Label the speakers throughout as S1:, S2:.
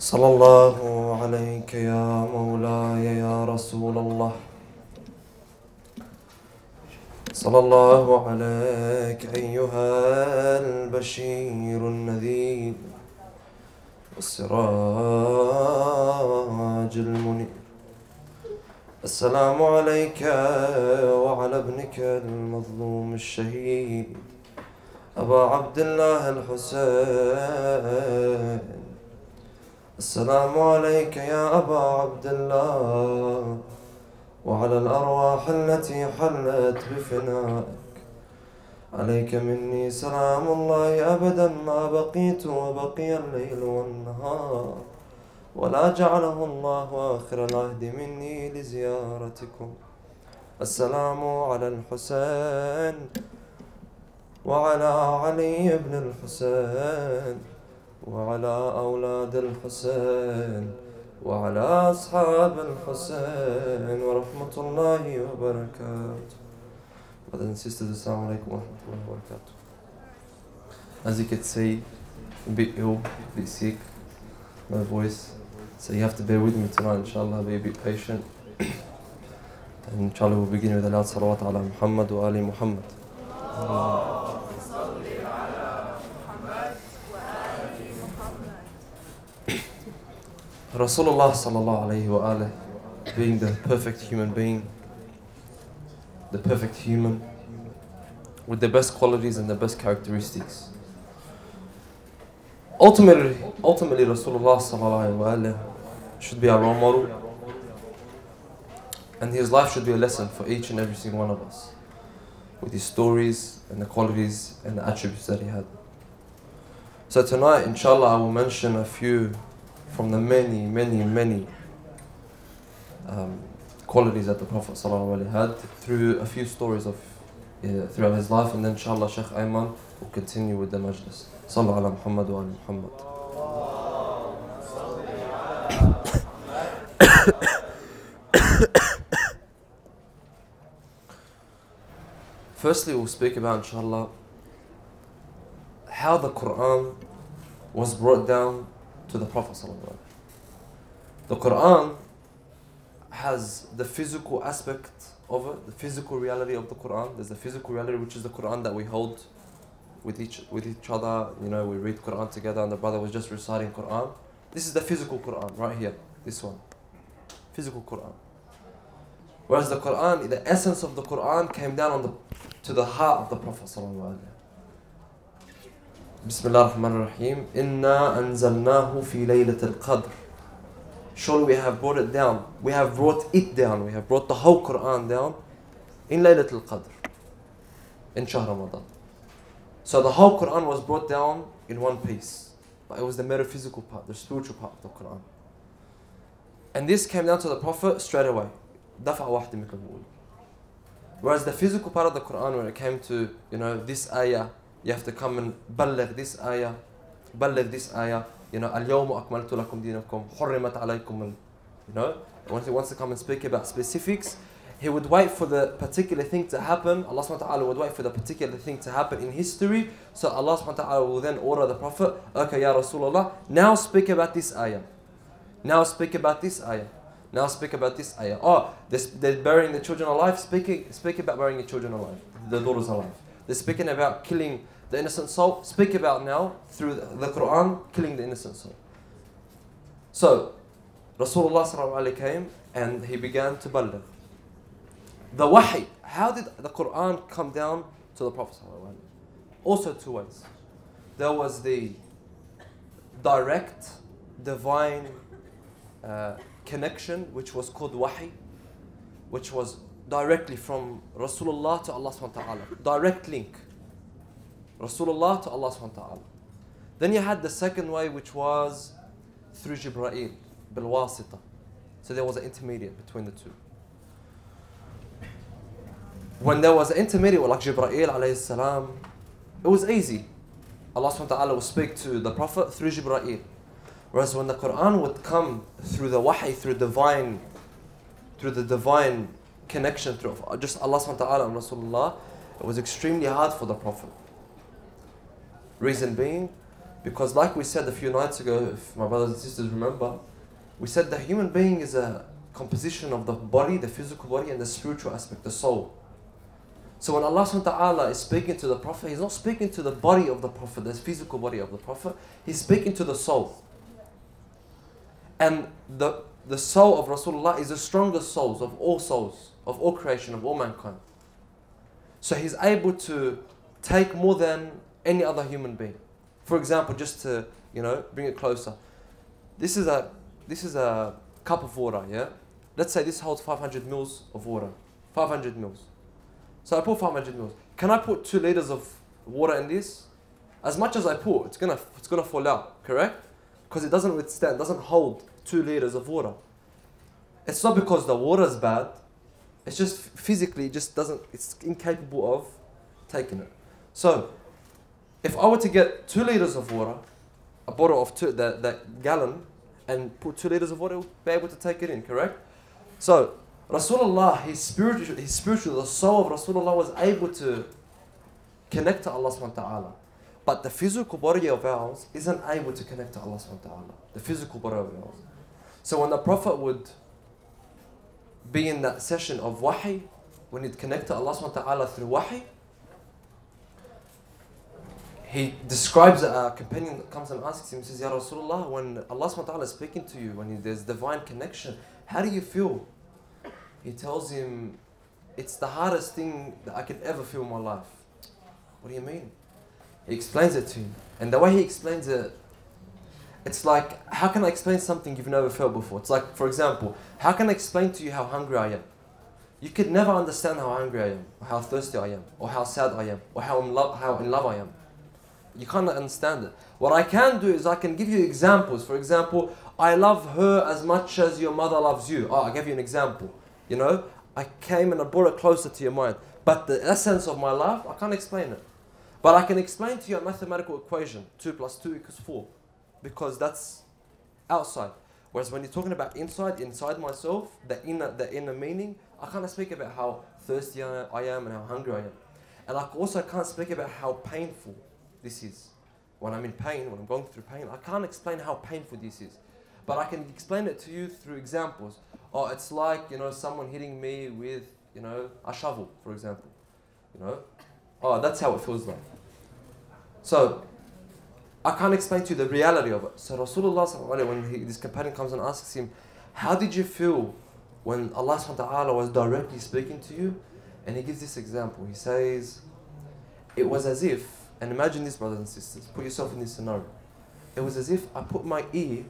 S1: صلى الله عليك يا مولاي يا رسول الله. صلى الله عليك أيها البشير النذير والسراج المنير. السلام عليك وعلى ابنك المظلوم الشهيد أبا عبد الله الحسين. السلام عليك يا أبا عبد الله. وعلى الأرواح التي حلت بفنائك. عليك مني سلام الله أبدا ما بقيت وبقي الليل والنهار. ولا جعله الله آخر العهد مني لزيارتكم. السلام على الحسين وعلى علي بن الحسين. وعلى أولاد الحسين وعلى أصحاب الحسين ورحمة الله وبركاته Brothers and sisters, Assalamu alaikum wa rahmatullahi wa. As you can see, a bit ill, a bit sick, no voice. So you have to bear with me tonight, inshallah, be a bit patient. and inshallah we'll begin with a loud salawat ala Muhammad wa ali Muhammad. Rasulullah sallallahu alayhi wa being the perfect human being, the perfect human, with the best qualities and the best characteristics. Ultimately, ultimately Rasulullah sallallahu alayhi should be our role model. And his life should be a lesson for each and every single one of us. With his stories and the qualities and the attributes that he had. So tonight, inshallah, I will mention a few from the many, many, many um, qualities that the Prophet ﷺ had through a few stories of uh, throughout his life, and then inshallah Sheikh Ayman will continue with the majlis. Sallu ala Muhammad wa ala Muhammad. Firstly, we'll speak about inshallah how the Quran was brought down to the Prophet. The Quran has the physical aspect of it, the physical reality of the Quran. There's the physical reality, which is the Quran that we hold with each with each other. You know, we read Quran together, and the brother was just reciting Quran. This is the physical Quran right here. This one, physical Quran. Whereas the Quran, the essence of the Quran came down on the to the heart of the Prophet. بسم الله الرحمن الرحيم إنا أنزلناه في ليلة القدر Surely we have brought it down. We have brought it down. We have brought the whole Quran down in Laylatul Qadr. In Shahr Ramadan. So the whole Quran was brought down in one piece. But it was the metaphysical part, the spiritual part of the Quran. And this came down to the Prophet straight away. دفعة واحدة مثل ما بقول. Whereas the physical part of the Quran, when it came to, you know, this ayah, you have to come and بلغ this ayah, بلغ this ayah, you know, اليوم أكملت لكم دينكم حرمت عليكم ال- you know, once he wants to come and speak about specifics, he would wait for the particular thing to happen. Allah subhanahu wa ta'ala would wait for the particular thing to happen in history. So Allah subhanahu wa ta'ala will then order the Prophet, okay, Ya Rasulullah, now speak about this ayah. Now speak about this ayah. Now speak about this ayah. Oh, they're, they're burying the children alive. Speaking, speak about burying the children alive, the daughters alive. They're speaking about killing the innocent soul. Speak about now through the, Quran killing the innocent soul. So, Rasulullah came and he began to baligh. The wahi. How did the Quran come down to the Prophet Also two ways. There was the direct divine uh, connection, which was called wahi, which was directly from Rasulullah to Allah subhanahu wa ta'ala. Direct link. Rasulullah to Allah subhanahu wa ta'ala. Then you had the second way, which was through Jibreel, bil wasita. So there was an intermediate between the two. When there was an intermediate like Jibreel alayhi salam, it was easy. Allah subhanahu wa ta'ala would speak to the Prophet through Jibreel. Whereas when the Quran would come through the wahi, through divine, through the divine connection through uh, just Allah subhanahu wa ta'ala and Rasulullah, it was extremely hard for the Prophet. Reason being, Because, like we said a few nights ago, if my brothers and sisters remember, we said the human being is a composition of the body, the physical body, and the spiritual aspect, the soul. So when Allah subhanahu wa ta'ala is speaking to the Prophet, He's not speaking to the body of the Prophet, the physical body of the Prophet, He's speaking to the soul. And the, the soul of Rasulullah is the strongest souls of all souls, of all creation, of all mankind. So he's able to take more than any other human being. For example, just to you know bring it closer, this is a this is a cup of water. Yeah, let's say this holds 500 mils of water. 500 mils. So I put 500 mils. Can I put two liters of water in this? As much as I pour, it's gonna it's gonna fall out. Correct? Because it doesn't withstand, doesn't hold two liters of water. It's not because the water is bad. It's just physically, just doesn't. It's incapable of taking it. So, if I were to get two liters of water, a bottle of two, that, that gallon, and put two liters of water, would be able to take it in, correct? So, Rasulullah, his spiritual, his spiritual, the soul of Rasulullah was able to connect to Allah subhanahu wa ta'ala. But the physical body of ours isn't able to connect to Allah subhanahu wa ta'ala. The physical body of ours. So when the Prophet would be in that session of wahi, when he'd connect to Allah subhanahu wa ta'ala through wahi, he describes a companion that comes and asks him, he says, Ya Rasulullah, when Allah subhanahu wa ta'ala is speaking to you, when there's divine connection, how do you feel? He tells him, It's the hardest thing that I could ever feel in my life. What do you mean? He explains it to him. And the way he explains it, it's like, how can I explain something you've never felt before? It's like, for example, how can I explain to you how hungry I am? You could never understand how hungry I am, or how thirsty I am, or how sad I am, or how in love, how in love I am. You can't understand it. What I can do is I can give you examples. For example, I love her as much as your mother loves you. Oh, I gave you an example. You know, I came and I brought it closer to your mind. But the essence of my love, I can't explain it. But I can explain to you a mathematical equation 2 plus 2 equals 4. Because that's outside. Whereas when you're talking about inside, inside myself, the inner, the inner meaning, I can't speak about how thirsty I am and how hungry I am. And I also can't speak about how painful this is. When I'm in pain, when I'm going through pain, I can't explain how painful this is. But I can explain it to you through examples. Oh, it's like, you know, someone hitting me with, you know, a shovel, for example. You know? Oh, that's how it feels like. So, I can't explain to you the reality of it. So Rasulullah, when he, this companion comes and asks him, how did you feel when Allah subhanahu wa ta'ala was directly speaking to you? And he gives this example. He says, it was as if, and imagine this brothers and sisters, put yourself in this scenario. It was as if I put my ear,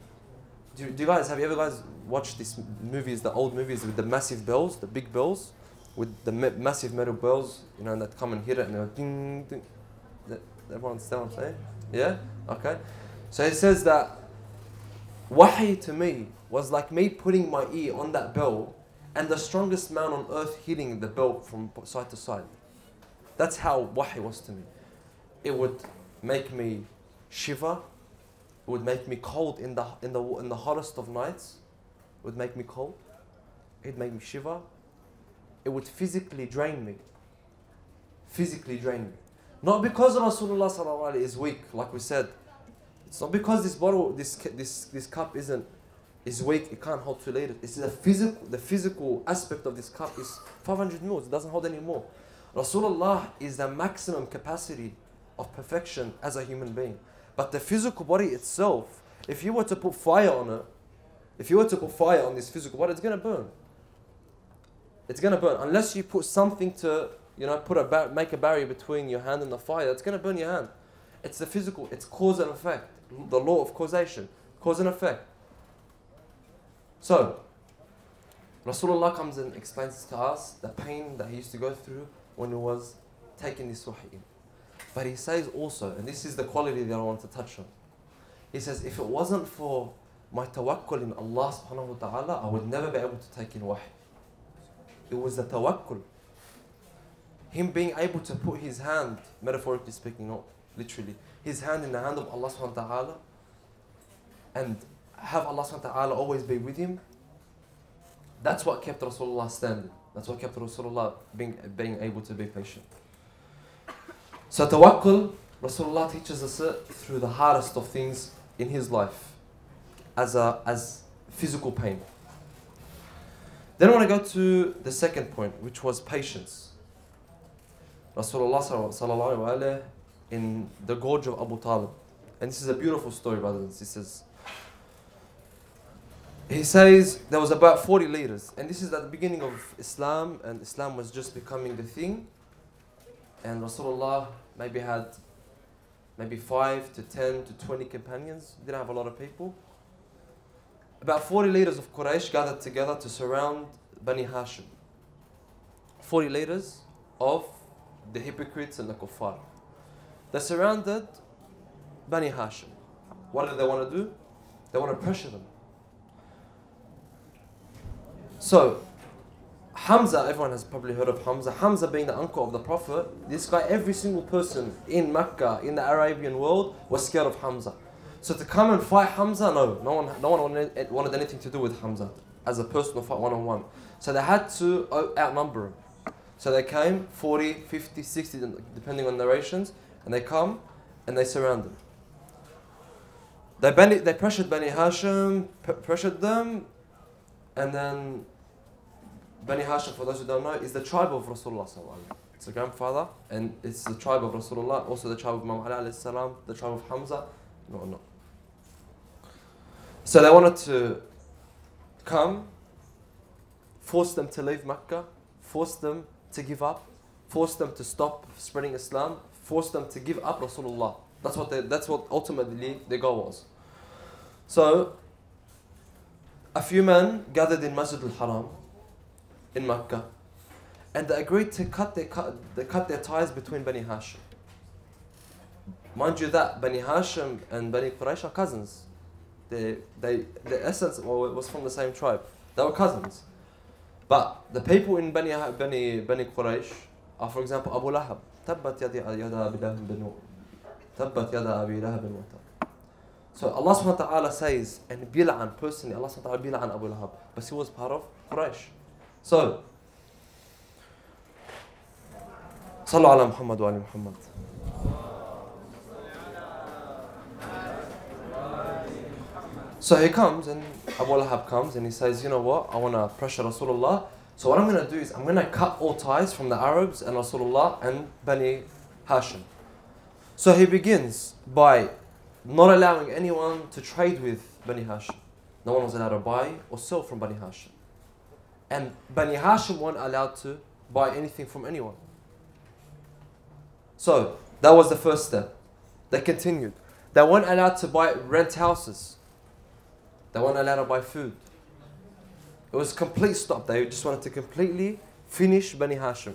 S1: do, do you guys, have you ever guys watched these movies, the old movies with the massive bells, the big bells, with the ma- massive metal bells, you know, that come and hit it and they're ding, ding. That, everyone understand what I'm saying? Yeah? Okay. So it says that wahi to me was like me putting my ear on that bell and the strongest man on earth hitting the bell from side to side. That's how wahi was to me. It would make me shiver. It would make me cold in the, in the, in the hottest of nights. It would make me cold. It'd make me shiver. It would physically drain me. Physically drain me. Not because Rasulullah is weak, like we said. It's not because this bottle, this this this cup isn't is weak. It can't hold two liters. It's the physical the physical aspect of this cup is 500 mils. It doesn't hold any more. Rasulullah is the maximum capacity of perfection as a human being. But the physical body itself, if you were to put fire on it, if you were to put fire on this physical body, it's gonna burn. It's gonna burn unless you put something to you know, put a bar- make a barrier between your hand and the fire, it's going to burn your hand. It's the physical, it's cause and effect, the law of causation, cause and effect. So, Rasulullah comes and explains to us the pain that he used to go through when he was taking this wahi. But he says also, and this is the quality that I want to touch on. He says, if it wasn't for my tawakkul in Allah subhanahu wa ta'ala, I would never be able to take in wahi. It was the tawakkul him being able to put his hand, metaphorically speaking, not literally, his hand in the hand of Allah subhanahu wa ta'ala and have Allah subhanahu wa ta'ala always be with him, that's what kept Rasulullah standing. That's what kept Rasulullah being, being able to be patient. So tawakkul Rasulullah teaches us it through the hardest of things in his life as, a, as physical pain. Then I want to go to the second point, which was patience. Rasulullah sallallahu in the gorge of Abu Talib. And this is a beautiful story, brothers and sisters. He says there was about 40 leaders, and this is at the beginning of Islam, and Islam was just becoming the thing. And Rasulullah maybe had maybe 5 to 10 to 20 companions, didn't have a lot of people. About 40 leaders of Quraysh gathered together to surround Bani Hashim. 40 leaders of the hypocrites and the kuffar. They surrounded Bani Hashim. What do they want to do? They want to pressure them. So, Hamza, everyone has probably heard of Hamza. Hamza being the uncle of the Prophet, this guy, every single person in Mecca, in the Arabian world, was scared of Hamza. So to come and fight Hamza, no, no one, no one wanted, wanted anything to do with Hamza as a personal fight one on one. So they had to outnumber him. So they came 40, 50, 60, depending on narrations, and they come and they surround them. They, Bani, they pressured Bani Hashim, pressured them, and then Bani Hashim, for those who don't know, is the tribe of Rasulullah. It's the grandfather, and it's the tribe of Rasulullah, also the tribe of Imam Ali, the tribe of Hamza. No, no. So they wanted to come, force them to leave Mecca, force them to give up, force them to stop spreading Islam, force them to give up Rasulullah. That's what they, that's what ultimately their goal was. So a few men gathered in Masjid al-Haram in Mecca and they agreed to cut their, cut, they cut their ties between Bani Hashim. Mind you that Bani Hashim and Bani Quraysh are cousins. They, they, the essence was from the same tribe. They were cousins. But the people in Bani, Bani, Bani Quraysh are, for example, Abu Lahab. تبت يد يد أبي لهب بن تبت يد أبي لهب وتب. So Allah subhanahu wa ta'ala says, and Bil'an, personally, Allah subhanahu wa ta'ala Bil'an Abu Lahab, but he was part of Quraysh. So, صلوا على محمد وآل محمد. So he comes and Abu Lahab comes and he says, you know what, I want to pressure Rasulullah. So what I'm going to do is I'm going to cut all ties from the Arabs and Rasulullah and Bani Hashim. So he begins by not allowing anyone to trade with Bani Hashim. No one was allowed to buy or sell from Bani Hashim. And Bani Hashim weren't allowed to buy anything from anyone. So that was the first step. They continued. They weren't allowed to buy rent houses. They weren't allowed to buy food. It was complete stop. They just wanted to completely finish Bani Hashim.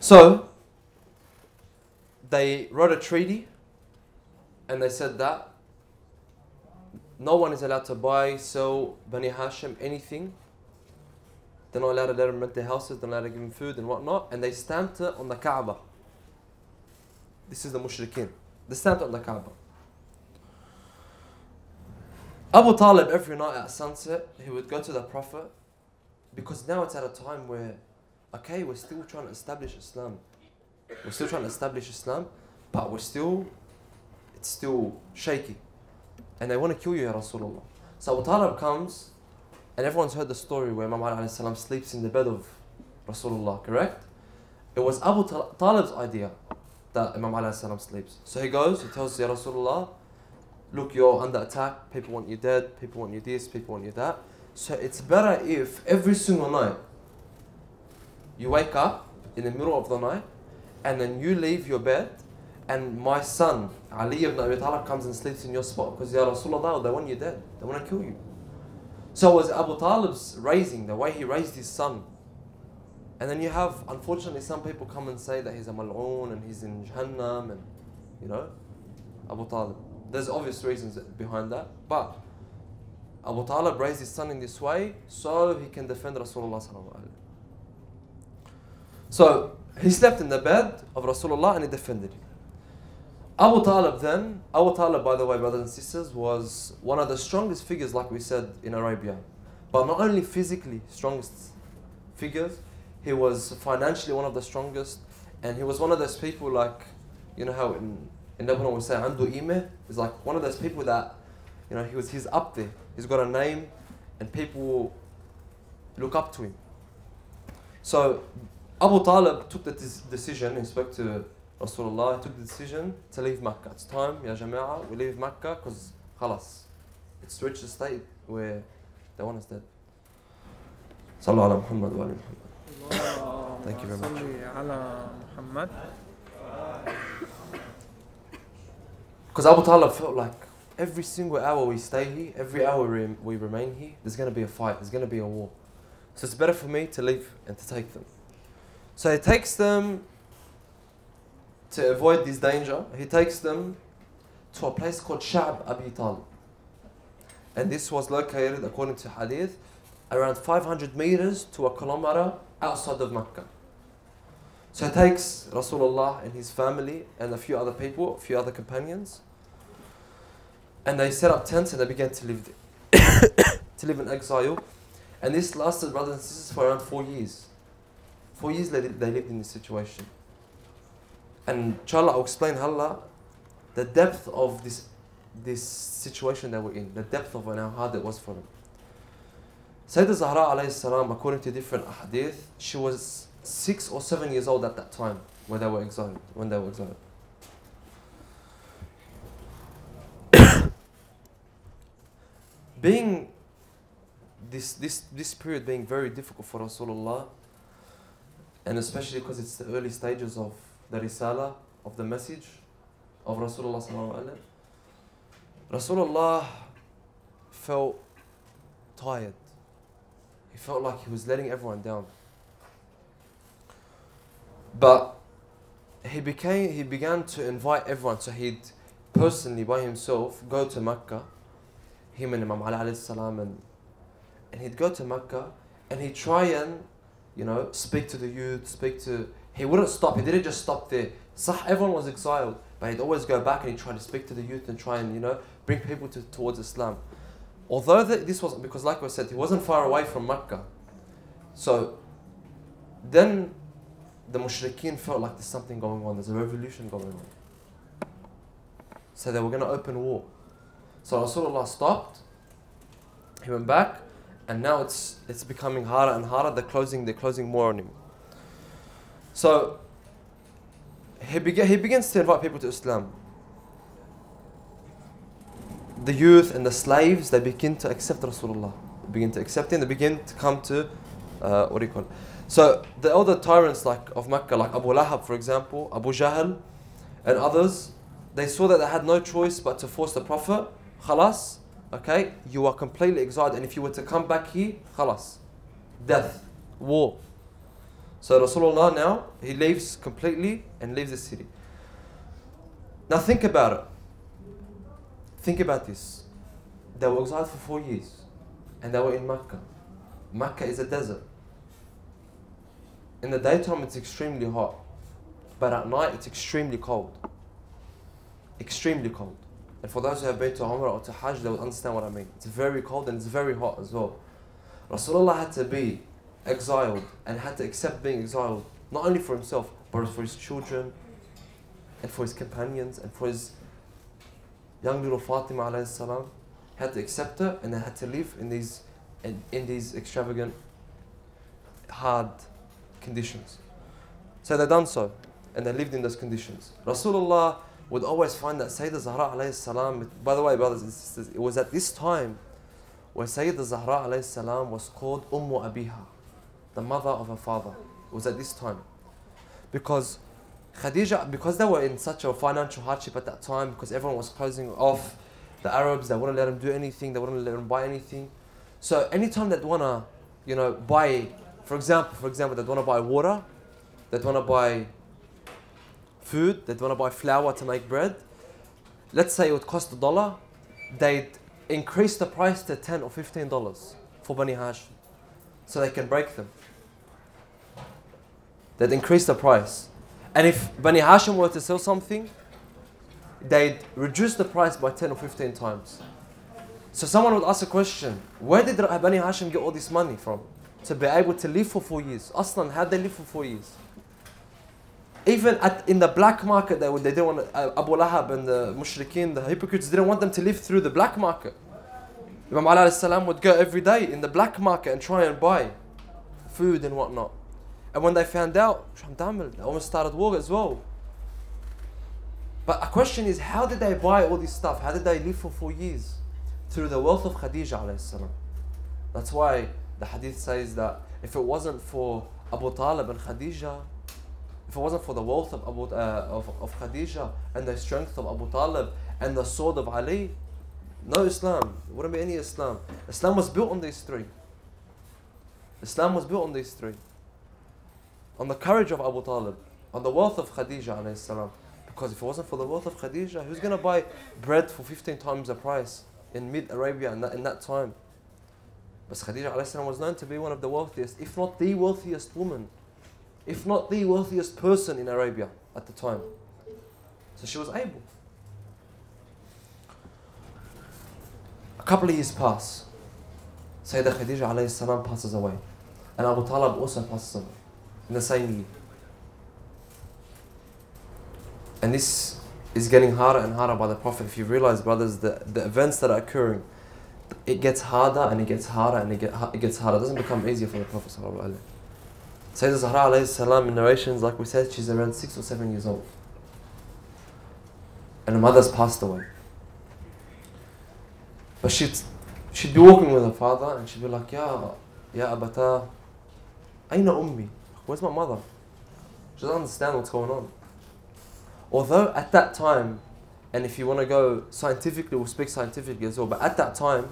S1: So they wrote a treaty and they said that no one is allowed to buy, sell Bani Hashim anything. They're not allowed to let them rent their houses, they're not allowed to give them food and whatnot. And they stamped it on the Kaaba. This is the mushrikeen. They stamped it on the Kaaba. Abu Talib, every night at sunset, he would go to the Prophet because now it's at a time where, okay, we're still trying to establish Islam. We're still trying to establish Islam, but we're still, it's still shaky. And they want to kill you, Ya Rasulullah. So Abu Talib comes, and everyone's heard the story where Imam Ali sleeps in the bed of Rasulullah, correct? It was Abu Talib's idea that Imam Ali sleeps. So he goes, he tells Ya Rasulullah, look, you're under attack, people want you dead, people want you this, people want you that. So it's better if every single night you wake up in the middle of the night and then you leave your bed and my son, Ali ibn Abi Talib, comes and sleeps in your spot because Ya Rasulullah, they want you dead, they want to kill you. So it was Abu Talib's raising, the way he raised his son. And then you have, unfortunately, some people come and say that he's a mal'oon and he's in Jahannam and, you know, Abu Talib. There's obvious reasons behind that, but Abu Talib raised his son in this way so he can defend Rasulullah. So he slept in the bed of Rasulullah and he defended him. Abu Talib then, Abu Talib, by the way, brothers and sisters, was one of the strongest figures, like we said, in Arabia. But not only physically strongest figures, he was financially one of the strongest. And he was one of those people like, you know how in, in Lebanon we say Andu Ime? He's like one of those people that, you know, he was he's up there. He's got a name and people look up to him. So Abu Talib took the des- decision, he spoke to Rasulullah, he took the decision to leave Mecca. It's time, Ya Jama'ah, we leave Mecca because خلاص. It's reached a state where they want us dead. صلوا على محمد وآل محمد. Thank you very much. Because Abu Talib felt like every single hour we stay here, every hour we, remain here, there's going to be a fight, there's going to be a war. So it's better for me to leave and to take them. So he takes them to avoid this danger. He takes them to a place called Sha'b Abi Talib. And this was located, according to Hadith, around 500 meters to a kilometer outside of Mecca. So he takes Rasulullah and his family and a few other people, a few other companions, and they set up tents and they began to live to live in exile. And this lasted, brothers and sisters, for around four years. Four years they, they lived in this situation. And inshallah, I'll explain Allah the depth of this this situation they were in, the depth of and how hard it was for them. Sayyidah Zahra alayhi salam, according to different hadith, she was six or seven years old at that time when they were exiled. When they were exiled. Being this this this period being very difficult for Rasulullah, and especially because it's the early stages of the risala of the message of Rasulullah. Rasulullah felt tired. He felt like he was letting everyone down. But he became he began to invite everyone. So he'd personally by himself go to Mecca, him and Imam Ali alayhi salam and and he'd go to Mecca and he'd try and, you know, speak to the youth, speak to he wouldn't stop, he didn't just stop there. Sah everyone was exiled, but he'd always go back and he'd try to speak to the youth and try and, you know, bring people to, towards Islam. Although that this was because like I said, he wasn't far away from Mecca. So then the mushrikeen felt like there's something going on, there's a revolution going on. So they were going to open war. So Rasulullah stopped, he went back, and now it's, it's becoming harder and harder. They're closing, they're closing more on him. So he, bega- he begins to invite people to Islam. The youth and the slaves, they begin to accept Rasulullah. They begin to accept him, they begin to come to, uh, what do you call it? So the other tyrants like of Mecca, like Abu Lahab for example, Abu Jahl and others, they saw that they had no choice but to force the Prophet, khalas, okay, you are completely exiled and if you were to come back here, khalas, death, war. So Rasulullah now, he leaves completely and leaves the city. Now think about it. Think about this. They were exiled for four years and they were in Mecca. Mecca is a desert. In the daytime, it's extremely hot, but at night, it's extremely cold. Extremely cold. And for those who have been to Umrah or to Hajj, they will understand what I mean. It's very cold and it's very hot as well. Rasulullah had to be exiled and had to accept being exiled, not only for himself, but for his children and for his companions and for his young little Fatima alayhi salam. Had to accept her and they had to live in these in, in these extravagant, hard conditions. So they done so and they lived in those conditions. Rasulullah would always find that Sayyidah Zahra alayhi salam, by the way, brothers and sisters, it was at this time where Sayyidah Zahra alayhi salam was called Ummu Abiha, the mother of her father. It was at this time. Because Khadija, because they were in such a financial hardship at that time, because everyone was closing off the Arabs, they wouldn't let them do anything, they wouldn't let them buy anything. So anytime they'd wanna, you know, buy, for example, for example, they'd wanna buy water, they'd wanna buy food, they'd wanna buy flour to make bread. Let's say it would cost a dollar, they'd increase the price to ten or fifteen dollars for Bani Hashim, so they can break them. They'd increase the price, and if Bani Hashim were to sell something, they'd reduce the price by ten or fifteen times. So someone would ask a question: Where did Bani Hashim get all this money from to be able to live for four years? Aslan, how would they live for four years? Even at, in the black market, they, they didn't want uh, Abu Lahab and the mushrikeen, the hypocrites, didn't want them to live through the black market. Imam Alayhi salam would go every day in the black market and try and buy food and whatnot. And when they found out, they almost started war as well. But a question is, how did they buy all this stuff? How did they live for four years? Through the wealth of Khadija salam. That's why the hadith says that if it wasn't for Abu Talib and Khadijah if it wasn't for the wealth of Abu uh, of, of Khadija and the strength of Abu Talib and the sword of Ali, no Islam. Wouldn't be any Islam. Islam was built on these three. Islam was built on these three. On the courage of Abu Talib, on the wealth of Khadija alayhi. Because if it wasn't for the wealth of Khadija, who's gonna buy bread for 15 times the price in mid Arabia in that, in that time? But Khadija alayhi was known to be one of the wealthiest, if not the wealthiest woman, if not the wealthiest person in Arabia at the time. So she was able. A couple of years pass. Sayyidah Khadija alayhi salam passes away. And Abu Talib also passes away in the same year. And this is getting harder and harder by the Prophet. If you realize, brothers, the, the events that are occurring, it gets harder and it gets harder and it, get, it gets harder. It doesn't become easier for the Prophet. Sayyidah Zahra alayhi salam in narrations, like we said, she's around six or seven years old. And her mother's passed away. But she'd, she'd be walking with her father and she'd be like, Ya, Ya Abata, Aina Ummi? Where's my mother? She doesn't understand what's going on. Although at that time, and if you want to go scientifically, we'll speak scientifically as well, but at that time,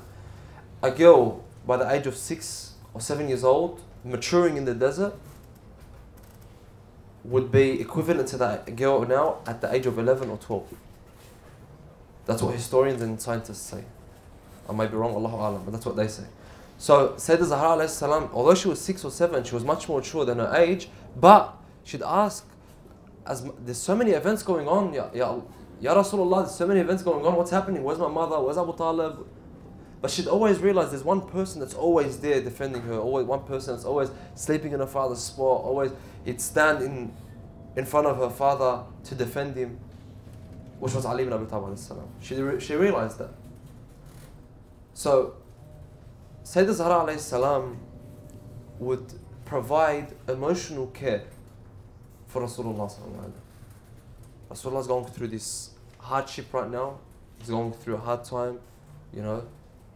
S1: a girl by the age of six or seven years old, maturing in the desert, would be equivalent to that girl now at the age of 11 or 12. That's what historians and scientists say. I might be wrong, Allahu Alam, but that's what they say. So Sayyidah Zahra salam, although she was six or seven, she was much more mature than her age, but she'd ask, as there's so many events going on, ya, ya, ya Rasulullah, there's so many events going on, what's happening? Where's my mother? Where's Abu Talib? But she'd always realize there's one person that's always there defending her, always one person that's always sleeping in her father's spot, always he'd stand in in front of her father to defend him, which was Ali ibn Abi Talib. She, re- she realized that. So, Sayyidah Zahra salam would provide emotional care for Rasulullah. Rasulullah's going through this hardship right now. He's going through a hard time, you know,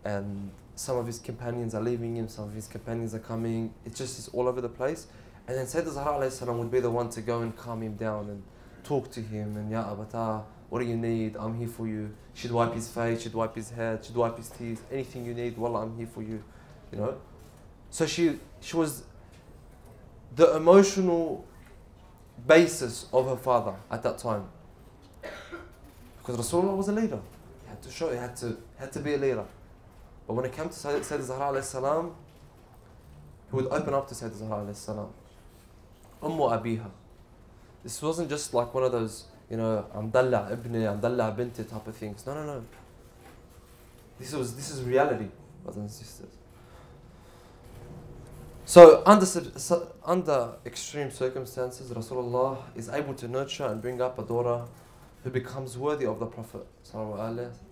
S1: and some of his companions are leaving him, some of his companions are coming. It's just it's all over the place. And then Sayyidah Zahra salam would be the one to go and calm him down and talk to him and Ya Abata, what do you need? I'm here for you. She'd wipe his face, she'd wipe his head, she'd wipe his teeth. Anything you need, Wallah, I'm here for you. You know? So she she was the emotional basis of her father at that time. Because Rasulullah was a leader. He had to show, he had to, had to be a leader. But when it came to Sayyid- Sayyidina Zahra alayhi salam, he would open up to Sayyidina Zahra alayhi salam. Ummu Abiha. This wasn't just like one of those, you know, dalla ibni, I'm binti type of things. No, no, no. This was this is reality, brothers and sisters. So under under extreme circumstances, Rasulullah is able to nurture and bring up a daughter who becomes worthy of the Prophet,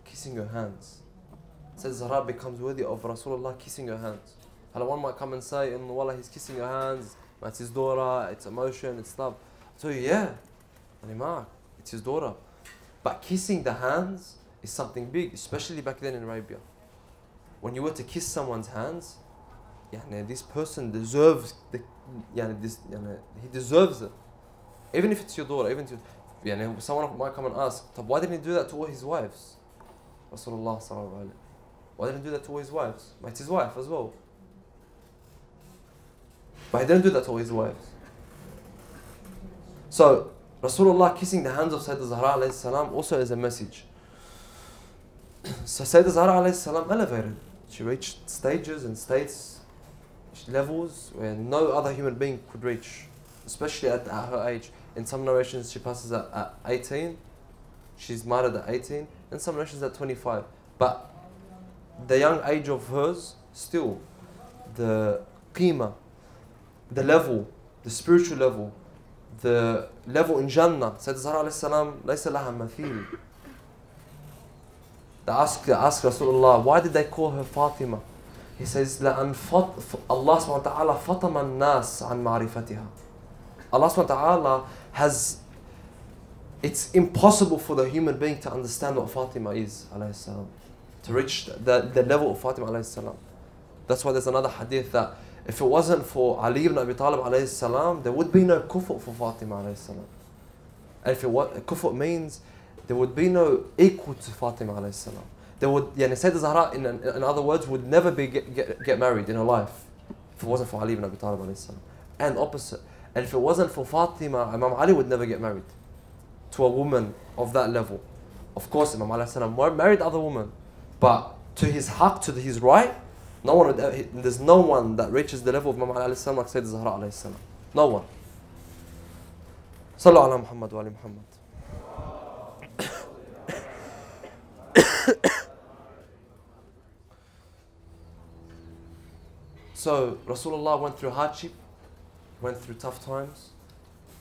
S1: kissing her hands says Zahra becomes worthy of Rasulullah kissing her hands. Hala one might come and say, in Wallah, he's kissing her hands, that's his daughter, it's emotion, it's love. So yeah, and yeah, Animak, it's his daughter. But kissing the hands is something big, especially back then in Arabia. When you were to kiss someone's hands, yani, this person deserves the, yani, this, yani, he deserves it. Even if it's your daughter, even if yani, someone might come and ask, why didn't he do that to all his wives? Rasulullah sallallahu alayhi why didn't do that to his wives? But it's his wife as well. But he didn't do that to his wives. So Rasulullah kissing the hands of Sayyidah Zahra salam also is a message. So Sayyidah Zahra salam elevated. She reached stages and states, levels where no other human being could reach, especially at, at her age. In some narrations, she passes at, at 18. She's married at 18. In some narrations, at 25. But the young age of hers, still, the qima, the level, the spiritual level, the level in Jannah. Sayyidina Zahra alayhi salam, ليس لها مثيل. They ask, they ask Rasulullah, why did they call her Fatima? He says, لأن فط, Allah subhanahu wa ta'ala فطم الناس عن معرفتها. Allah subhanahu wa ta'ala has, it's impossible for the human being to understand what Fatima is, alayhi salam. To reach the, the level of Fatima alayhi salam. That's why there's another hadith that if it wasn't for Ali ibn Abi Talib alayhi salam, there would be no kufu for Fatima alayhi salam. And if it was, means there would be no equal to Fatima alayhi salam. There would, yani Sayyidah Zahra, in, in other words, would never be get, get, get married in her life if it wasn't for Ali ibn Abi Talib alayhi salam. And opposite. And if it wasn't for Fatima, Imam Ali would never get married to a woman of that level. Of course, Imam Ali salam married other women, but to his haqq, to his right, no one, uh, there's no one that reaches the level of Imam Ali salam like Sayyidina Zahra alayhi salam. No one. Sallu ala Muhammad wa ali Muhammad. so Rasulullah went through hardship, went through tough times,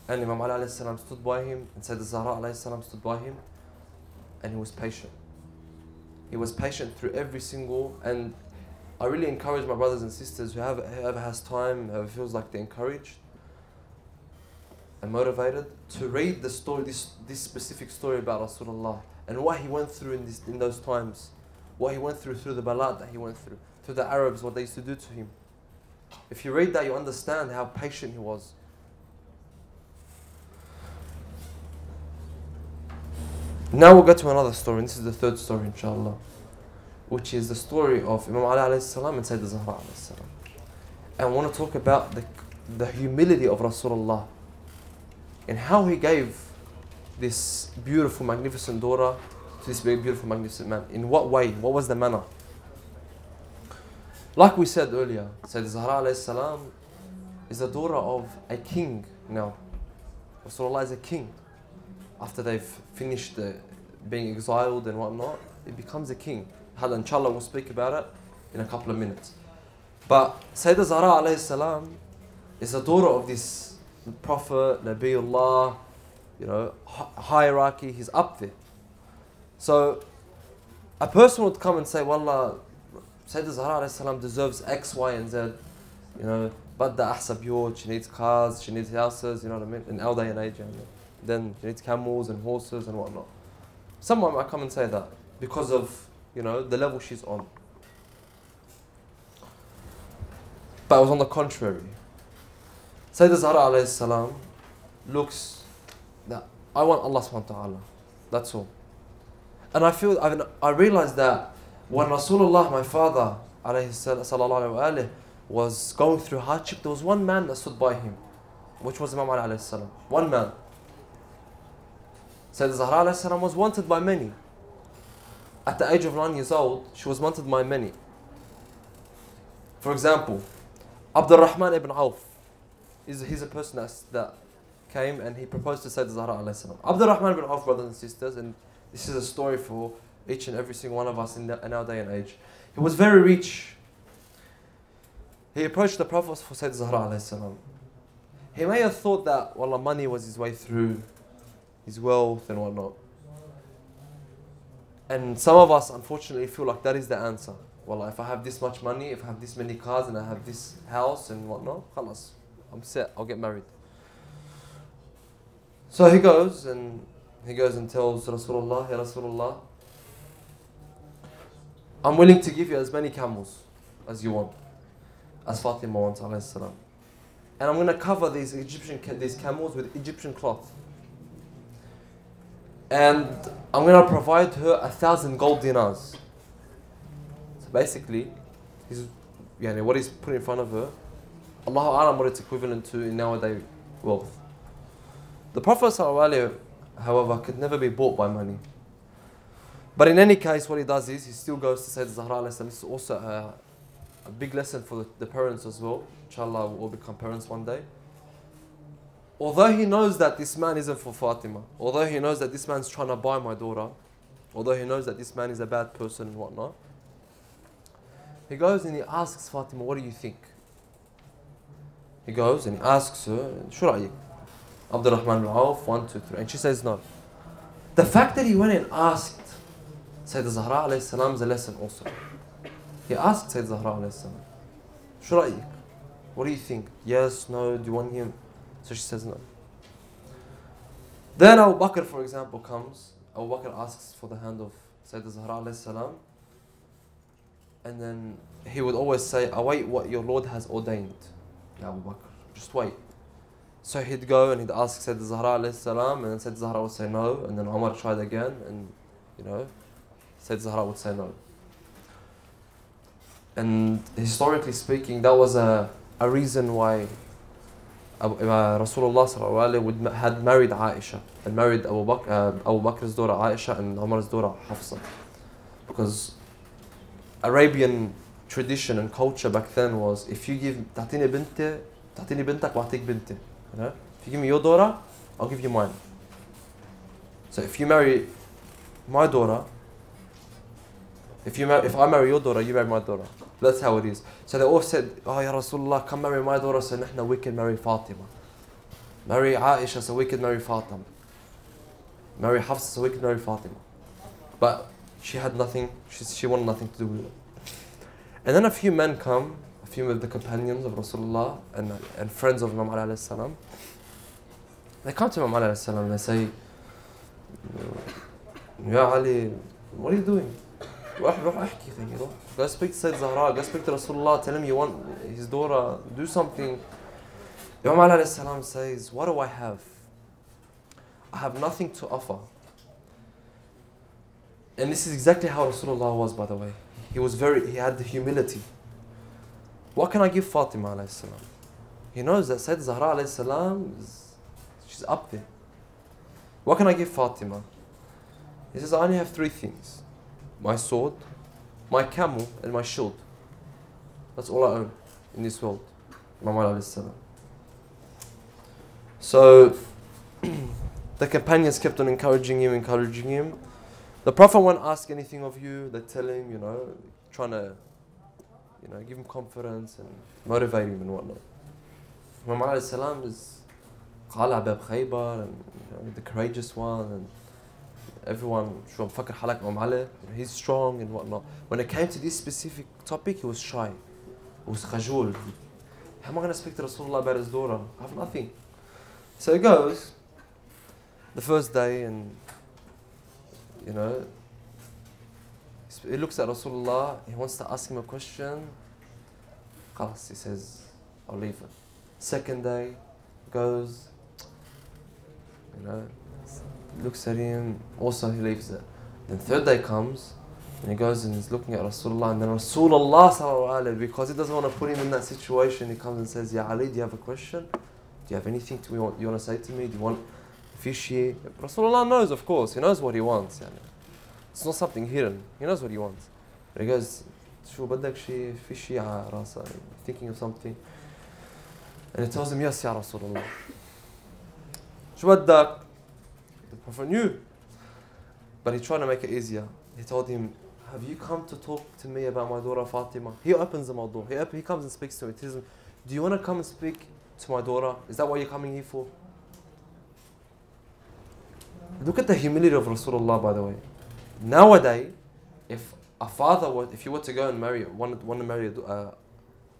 S1: and Imam Ali alayhi salam stood by him, and Sayyid Zahra alayhi salam stood by him, and he was patient. He was patient through every single, and I really encourage my brothers and sisters who have, whoever has time, whoever feels like they're encouraged and motivated, to read the story, this, this specific story about Rasulullah and what he went through in, this, in those times, what he went through through the balad that he went through, through the Arabs, what they used to do to him. If you read that, you understand how patient he was. Now we'll go to another story. and This is the third story, inshallah, which is the story of Imam Ali alayhi salam and Sayyidah Zahra alayhi salam. And I want to talk about the, the humility of Rasulullah and how he gave this beautiful, magnificent daughter to this beautiful, magnificent man. In what way? What was the manner? Like we said earlier, Sayyidah Zahra alayhi salam is the daughter of a king now. Rasulullah is a king. After they've finished the, being exiled and whatnot, it becomes a king. Hada, inshallah, we'll speak about it in a couple of minutes. But Sayyidah Zahra alayhi salam is the daughter of this Prophet, Nabiullah, you know, hierarchy, he's up there. So a person would come and say, Wallah, Sayyidah Zahra alayhi salam deserves X, Y, and Z. You know, but the ahsab she needs cars, she needs houses, you know what I mean? In our day and age, you know. Then she needs camels and horses and whatnot. Someone might come and say that because of, you know, the level she's on. But it was on the contrary. Sayyidah Zahra alayhi salam looks that I want Allah subhanahu wa ta'ala. That's all. And I feel, I, mean, I realized that when Rasulullah, my father, alayhi, was going through hardship, there was one man that stood by him, which was Imam Ali alayhi salam. One man. Sayyidah Zahra salam was wanted by many. At the age of nine years old, she was wanted by many. For example, Abdul Rahman ibn Auf. He's, he's a person that's, that came and he proposed to Sayyidah Zahra salam. Abdul Rahman ibn Auf, brothers and sisters, and this is a story for each and every single one of us in, the, in our day and age. He was very rich. He approached the Prophet for Sayyidah Zahra salam. He may have thought that, well, money was his way through, his wealth and whatnot. And some of us, unfortunately, feel like that is the answer. Well, if I have this much money, if I have this many cars, and I have this house and whatnot, khalas, I'm set. I'll get married. So he goes and he goes and tells Rasulullah, Ya Rasulullah, I'm willing to give you as many camels as you want, as Fatima wants, alayhi salam. And I'm going to cover these Egyptian these camels with Egyptian cloth. And I'm to provide her a thousand gold dinars. So basically, he's, yani what he's put in front of her, Allahu Alam what it's equivalent to in nowadays wealth. The Prophet however, could never be bought by money. But in any case, what he does is he still goes to Sayyidina Zahra. This is also a, a big lesson for the, the parents as well. Inshallah, we'll all become parents one day. Although he knows that this man isn't for Fatima, although he knows that this man's trying to buy my daughter, although he knows that this man is a bad person and whatnot, he goes and he asks Fatima, What do you think? He goes and he asks her, Shura'i, Abdurrahman Rauf, one, two, three. And she says no. The fact that he went and asked said Zahra alayhi is a lesson also. He asked Sayyidina Zahra alayhi salam, Shura'i, what do you think? Yes, no, do you want him? So she says no. Then Abu Bakr, for example, comes. Abu Bakr asks for the hand of Sayyidina Zahra salam. And then he would always say, await what your Lord has ordained. Ya Abu Bakr, just wait. So he'd go and he'd ask Sayyidina Zahra salam, and then Sayyidina Zahra would say no, and then Umar tried again, and you know, Sayyidina Zahra would say no. And historically speaking, that was a, a reason why Rasulullah sallallahu alaihi would, had married Aisha and married Abu, Bakr, uh, Abu Bakr's daughter Aisha and Umar's daughter Hafsa. Because Arabian tradition and culture back then was if you give تعطيني بنتي تعطيني بنتك بعطيك بنتي you know? if you give me your daughter I'll give you mine so if you marry my daughter if you mar- if I marry your daughter you marry my daughter That's how it is. So they all said, Oh, Ya Rasulullah, come marry my daughter so nahna we can marry Fatima. Marry Aisha so we can marry Fatima. Marry Hafsa so we can marry Fatima. But she had nothing, she, she wanted nothing to do with it. And then a few men come, a few of the companions of Rasulullah and, and friends of Imam Ali salam. They come to Imam Ali salam and they say, Ya Ali, what are you doing? روح روح احكي ثاني روح. Go speak to Sayyid Zahra, go speak to Rasulullah, tell him you want his daughter, do something. Imam Ali alayhi salam says, what do I have? I have nothing to offer. And this is exactly how Rasulullah was, by the way. He was very, he had the humility. What can I give Fatima alayhi salam? He knows that Sayyid Zahra alayhi salam is, she's up there. What can I give Fatima? He says, I only have three things. My sword, my camel, and my shield. That's all I own in this world. Imam Ali alayhi salam. So, the companions kept on encouraging him, encouraging him. The Prophet won't ask anything of you. They tell him, you know, trying to, you know, give him confidence and motivate him and whatnot. Imam Ali salam is قالع باب خيبر and you know, the courageous one and everyone from fucking Halak Mamale, he's strong and whatnot. When it came to this specific topic, he was shy, he was khajul. How am I going to speak to Rasulullah about his daughter? I have nothing. So he goes the first day, and you know, he looks at Rasulullah, he wants to ask him a question. Khalas, he says, I'll leave it. Second day, goes, you know, looks at him, also he leaves it. Then third day comes, and he goes and he's looking at Rasulullah, and then Rasulullah, sallallahu alaihi, because he doesn't want to put him in that situation, he comes and says, Ya Ali, do you have a question? Do you have anything to, you want, you want to say to me? Do you want fishy. Rasulullah knows, of course, he knows what he wants. يعني. It's not something hidden. He knows what he wants. But he goes, شو بدك شيء في شيء على راسه thinking of something and he tells him yes يا رسول الله شو بدك the prophet knew. But he tried to make it easier. He told him have you come to talk to me about my daughter Fatima? He opens the door he, op- he comes and speaks to me he tells him do you want to come and speak to my daughter? Is that what you're coming here for? Look at the humility of Rasulullah, by the way. Nowadays, if a father were, if you were to go and marry, want, want to marry a, a,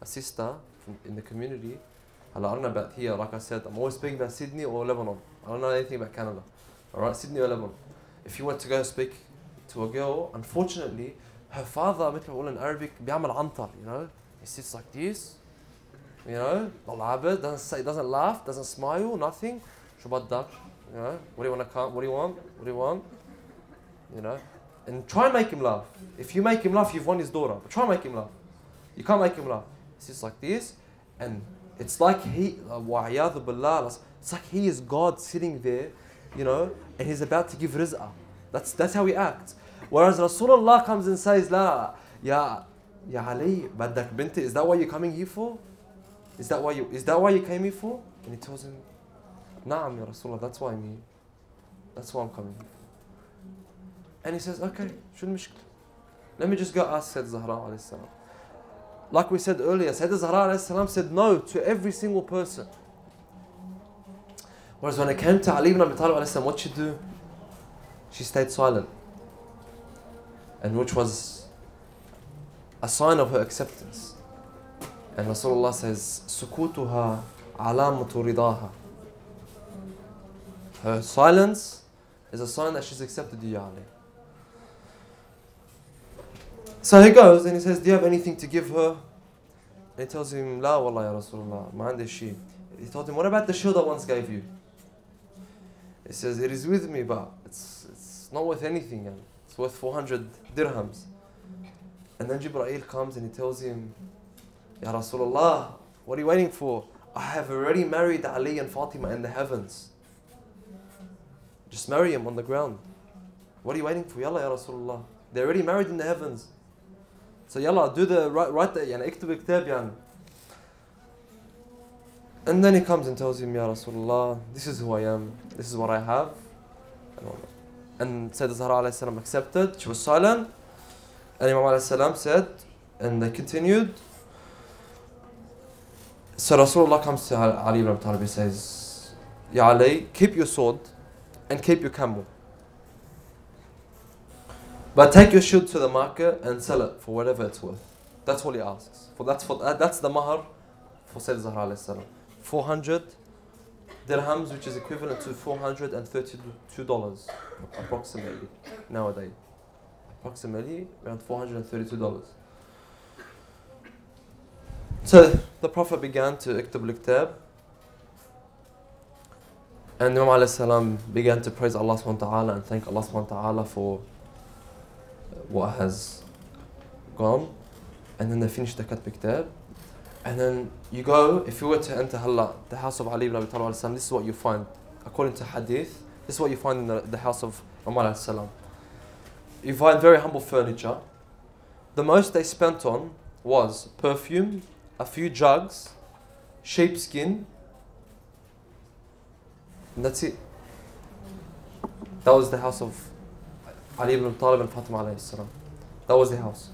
S1: a sister from, in the community, I don't know about here, like I said, I'm always speaking about Sydney or Lebanon. I don't know anything about Canada. Alright, Sydney or Lebanon. If you went to go speak to a girl, unfortunately, her father, مثل ما بقول in Arabic, بيعمل عنتر, you know? He sits like this, you know, ضل doesn't say, doesn't laugh, doesn't smile, nothing. شو بدك? You know, what do you want to come? What do you want? What do you want? You know, and try and make him laugh. If you make him laugh, you've won his daughter. But try and make him laugh. You can't make him laugh. It's just like this, and it's like he, uh, wa'iyadhu billah, it's like he is God sitting there, you know, and he's about to give rizqah. That's, that's how he acts. Whereas Rasulullah comes and says, La, ya, ya Ali, badak binti, is that what you're coming here for? Is that why you, is that why you came here for? And he tells him, Naam, Ya Rasulullah, that's why I'm here. That's why I'm coming here. And he says, okay, shouldn't. Let me just go ask said Zahra alayhi salam. Like we said earlier, Sayyidina Zahra alayhi salam said no to every single person. Whereas when it came to Ali ibn Abi Talib, what she do? She stayed silent. And which was a sign of her acceptance. And Rasulullah says, Sukutuha alamatu ridaha. Her silence is a sign that she's accepted you, Ali. So he goes and he says, Do you have anything to give her? And he tells him, La wallah ya Rasulullah, ma andi shay." He told him, What about the shield I once gave you? He says, It is with me, but it's, it's not worth anything. Yani. It's worth 400 dirhams. And then Jibreel comes and he tells him, Ya Rasulullah, what are you waiting for? I have already married Ali and Fatima in the heavens. Just marry him on the ground. What are you waiting for? Yalla, Ya Rasulullah. They're already married in the heavens. So yalla, do the write, write the يعني اكتب كتاب يعني. And then he comes and tells him, Ya Rasulullah, this is who I am, this is what I have. And Sayyidina Zahra alayhi accepted, she was silent. And Imam alayhi said, and they continued. So Rasulullah comes to Ali ibn Talib, he says, Ya Ali, keep your sword and keep your camel. But take your shield to the market and sell it for whatever it's worth. That's all he asks. For that's for uh, that's the mahar for Sayyid Zahra alayhi salam. 400 dirhams, which is equivalent to 432 dollars approximately nowadays. Approximately around 432 dollars. So the Prophet began to iktub al and Imam alayhi salam began to praise Allah subhanahu wa ta'ala and thank Allah subhanahu wa ta'ala for what has gone. And then they finished the Katb Kitab. And then you go, if you were to enter Halla, the house of Ali ibn Abi Talib, this is what you find. According to Hadith, this is what you find in the, the house of Umar. You find very humble furniture. The most they spent on was perfume, a few jugs, sheepskin, and that's it. That was the house of Ali ibn Talib and Fatima. That was the house.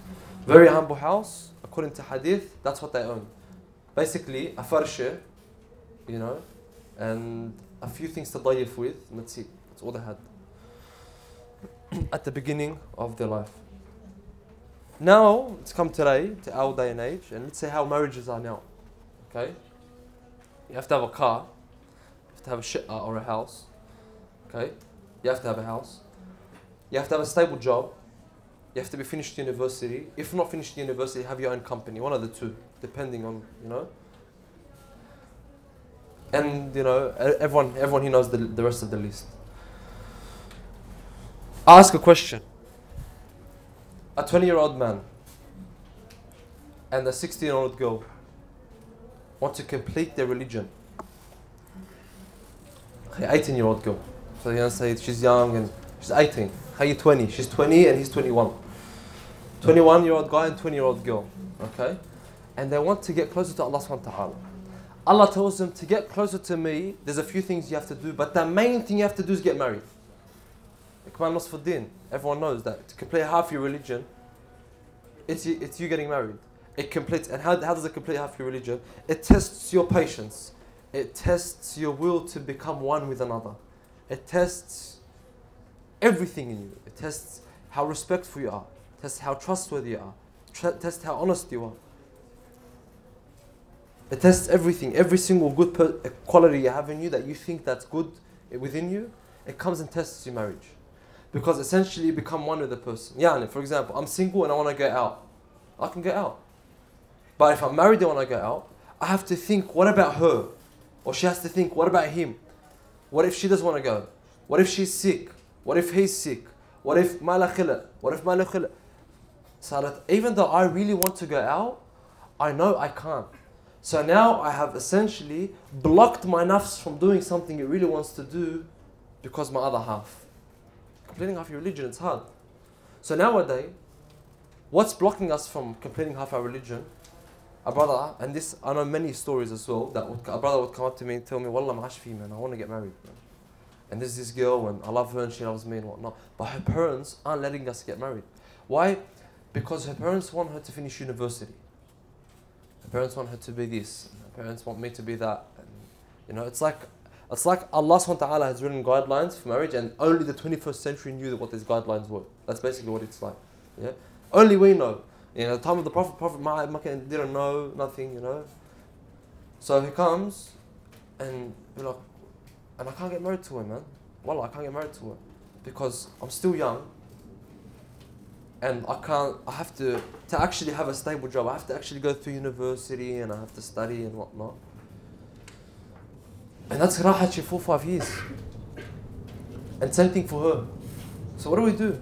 S1: Very humble house. According to hadith, that's what they owned. Basically, a farsha, you know, and a few things to dayif with, let's see That's all they had. At the beginning of their life. Now, it's come today, to our day and age, and let's say how marriages are now. Okay? You have to have a car, you have to have a shit uh, or a house. Okay? You have to have a house. You have to have a stable job. You have to be finished university. If not finished university, have your own company. One of the two, depending on you know. And you know, everyone, everyone he knows the, the rest of the list. Ask a question. A 20-year-old man and a 16-year-old girl want to complete their religion. Okay, 18-year-old girl. So you say she's young and she's 18. How you 20? She's 20 and he's 21. 21 year old guy and 20 year old girl. Okay? And they want to get closer to Allah subhanahu wa ta'ala. Allah tells them to get closer to me, there's a few things you have to do, but the main thing you have to do is get married. Ikman for din. Everyone knows that. To complete half your religion, it's you, it's you getting married. It completes, and how, how does it complete half your religion? It tests your patience. It tests your will to become one with another. It tests everything in you. It tests how respectful you are, It tests how trustworthy you are, Tr- tests how honest you are. It tests everything, every single good uh, quality you have in you that you think that's good uh, within you, it comes and tests your marriage. Because essentially you become one with the person. Yeah, for example, I'm single and I want to get out. I can get out. But if I'm married and I want to get out, I have to think, what about her? Or she has to think, what about him? What if she doesn't want to go? What if she's sick? What if he's sick? What if malakhila? What if malakhila? So that even though I really want to go out, I know I can't. So now I have essentially blocked my nafs from doing something it really wants to do because my other half. Completing half your religion, it's hard. So nowadays, what's blocking us from completing half our religion? A brother, and this I know many stories as well, that a brother would come up to me and tell me, Wallah, ma'ash man, I want to get married. Man and there's this girl and I love her and she loves me and whatnot. But her parents aren't letting us get married. Why? Because her parents want her to finish university. Parents want her to be this. Parents want me to be that. And, you know, it's like It's like Allah subhanahu wa ta'ala has written guidelines for marriage and only the 21st century knew what these guidelines were. That's basically what it's like. Yeah? Only we know. You know, the time of the Prophet, Prophet Muhammad didn't know nothing, you know. So he comes and be like, and I can't get married to her, man. Well, I can't get married to her because I'm still young and I can't, I have to, to actually have a stable job, I have to actually go through university and I have to study and whatnot. And that's Rahat for five years. And same thing for her. So what do we do?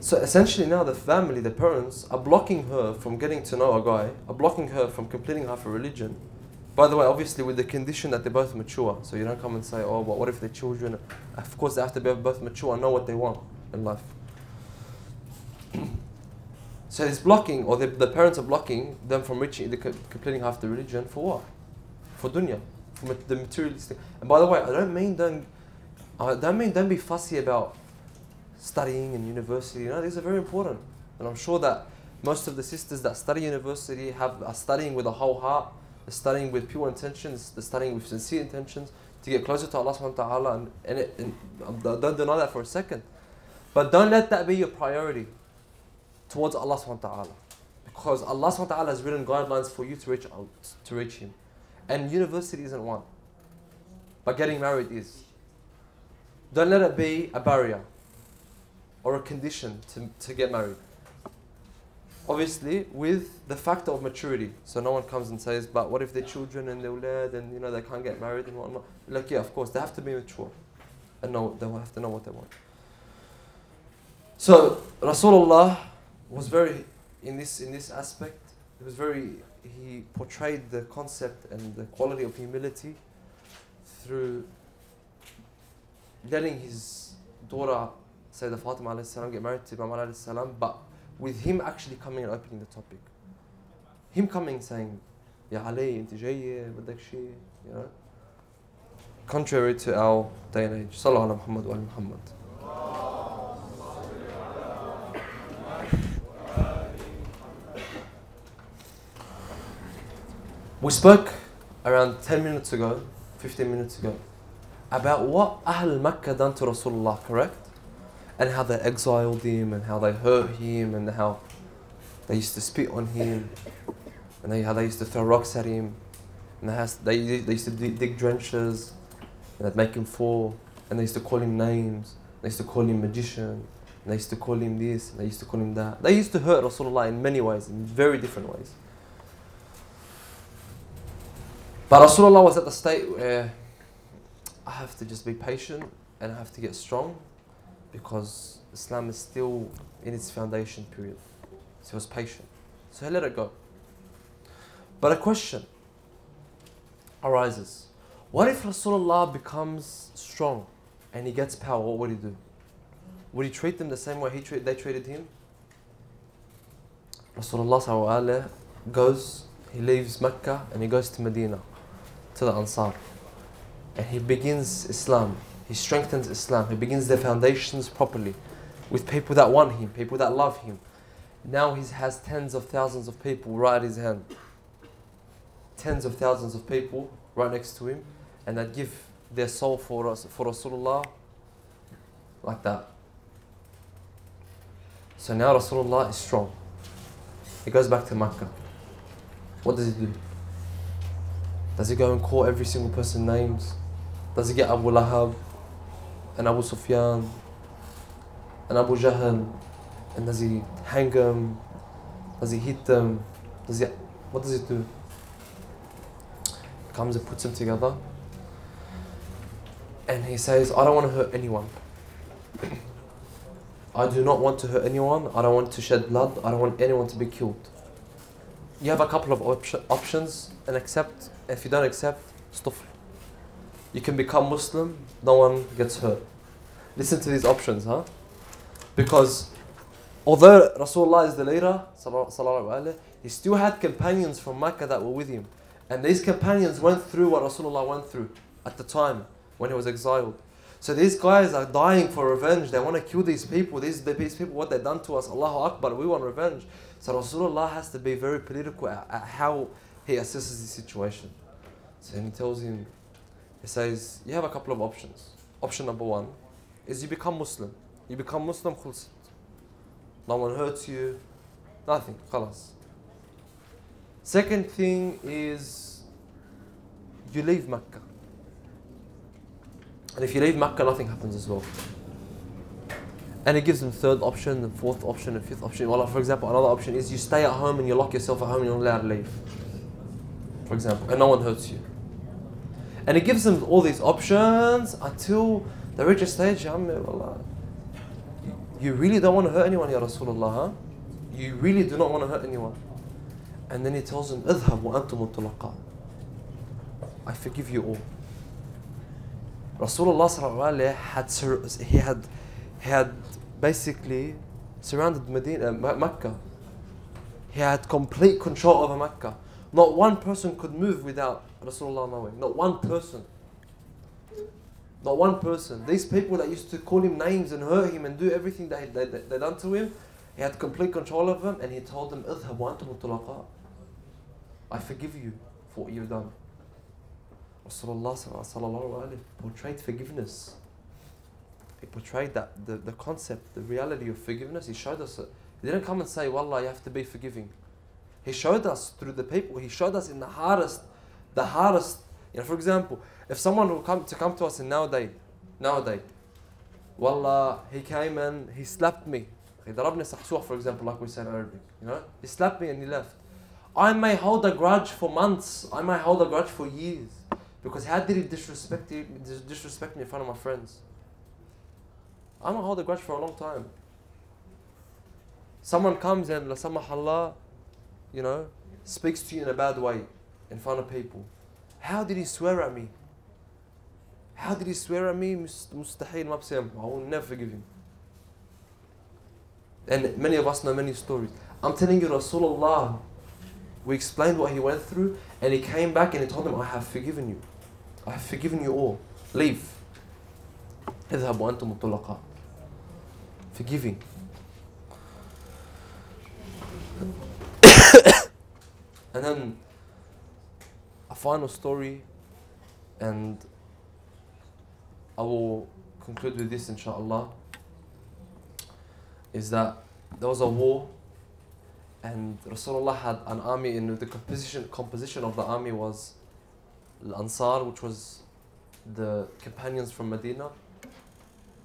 S1: So essentially now the family, the parents are blocking her from getting to know a guy, are blocking her from completing half a religion. By the way, obviously with the condition that they're both mature. So you don't come and say, oh, but what if their children, of course they have to be both mature and know what they want in life. so it's blocking, or the, the parents are blocking them from reaching, the, completing half the religion for what? For dunya from the materialistic. And by the way, I don't mean don't, I don't mean don't be fussy about studying in university. You know, these are very important. And I'm sure that most of the sisters that study university have are studying with a whole heart, they're studying with pure intentions, they're studying with sincere intentions to get closer to Allah subhanahu wa ta'ala and, and, it, and um, don't deny that for a second. But don't let that be your priority towards Allah subhanahu wa ta'ala. Because Allah subhanahu wa ta'ala has written guidelines for you to reach out to reach Him. And university isn't one. But getting married is. Don't let it be a barrier or a condition to, to get married. Obviously, with the factor of maturity. So no one comes and says, but what if they're children and they're led and you know they can't get married and whatnot? Like, yeah, of course, they have to be mature. And know they have to know what they want. So Rasulullah was very in this in this aspect, he was very he portrayed the concept and the quality of humility through letting his daughter, Sayyidah Fatima salam, get married to Imam salam, but with him actually coming and opening the topic. Him coming saying, Ya Ali, inti jayye, badak you know. Contrary to our day and age. Sallallahu Muhammad wa Muhammad. We spoke around 10 minutes ago, 15 minutes ago, about what Ahl Makkah done to Rasulullah, correct? And how they exiled him, and how they hurt him, and how they used to spit on him, and they, how they used to throw rocks at him, and they, they, used to dig, trenches, and they'd make him fall, and they used to call him names, they used to call him magician, and they used to call him this, they used to call him that. They used to hurt Rasulullah in many ways, in very different ways. But Rasulullah was at the state where I have to just be patient and I have to get strong because Islam is still in its foundation period. So he was patient. So he let it go. But a question arises. What if Rasulullah becomes strong and he gets power? What would he do? Would he treat them the same way he they treated him? Rasulullah goes, he leaves Mecca and he goes to Medina to the Ansar. And he begins Islam. He strengthens Islam. He begins the foundations properly with people that want him, people that love him. Now he has tens of thousands of people right at his hand. Tens of thousands of people right next to him, and that give their soul for us for Rasulullah like that. So now Rasulullah is strong. He goes back to Mecca. What does he do? Does he go and call every single person names? Does he get Abu Lahab and Abu Sufyan and Abu Jahl? And does he hang them? Does he hit them? Does he, what does he do? He comes and puts them together. And he says, I don't want to hurt anyone. I do not want to hurt anyone. I don't want to shed blood. I don't want anyone to be killed. You have a couple of op options and accept if you don't accept, stop. You can become Muslim, no one gets hurt. Listen to these options, huh? Because although Rasulullah is the leader, he still had companions from Mecca that were with him. And these companions went through what Rasulullah went through at the time when he was exiled. So these guys are dying for revenge. They want to kill these people. These, these people, what they've done to us, Allahu Akbar, we want revenge. So Rasulullah has to be very political at, at how he assesses the situation. So he tells him, He says, you have a couple of options. Option number one is you become Muslim. You become Muslim, khulsit. No one hurts you, nothing, khalas. Second thing is you leave Mecca. And if you leave Mecca, nothing happens as well. And it gives them third option, the fourth option, and fifth option. Well, for example, another option is you stay at home and you lock yourself at home and you're not allowed to leave. For example, and no one hurts you. And it gives them all these options until they reach a stage, Ya Ammi, wallah, you really don't want to hurt anyone, Ya Rasulullah, huh? You really do not want to hurt anyone. And then he tells them, اذهب وأنتم الطلقاء. I forgive you all. Rasulullah sallallahu alaihi had sur- he had he had basically surrounded Medina, uh, Mecca. He had complete control over Mecca. Not one person could move without Rasulullah knowing. Not one person. Not one person. These people that used to call him names and hurt him and do everything that they, they, they done to him, he had complete control of them and he told them, I forgive you for what you've done. Rasulullah portrayed forgiveness he portrayed that the, the concept, the reality of forgiveness. He showed us it. He didn't come and say, Wallah, you have to be forgiving. He showed us through the people, he showed us in the hardest, the hardest. You know, for example, if someone will come to come to us in nowadays, nowadays, Wallah, he came and he slapped me. For example, like we said earlier, you know, he slapped me and he left. I may hold a grudge for months, I may hold a grudge for years. Because how did he disrespect, he, disrespect me in front of my friends? I'm gonna hold a grudge for a long time. Someone comes and, la Allah, you know, speaks to you in a bad way in front of people. How did he swear at me? How did he swear at me? Must- Mustahil ma بسامحه. I will never forgive him. And many of us know many stories. I'm telling you, Rasulullah, we explained what he went through, and he came back and he told them, I have forgiven you. I have forgiven you all. Leave. اذهبوا وأنتم Forgiving, and then a final story, and I will conclude with this, inshallah. Is that there was a war, and Rasulullah had an army, and the composition composition of the army was Al Ansar, which was the companions from Medina,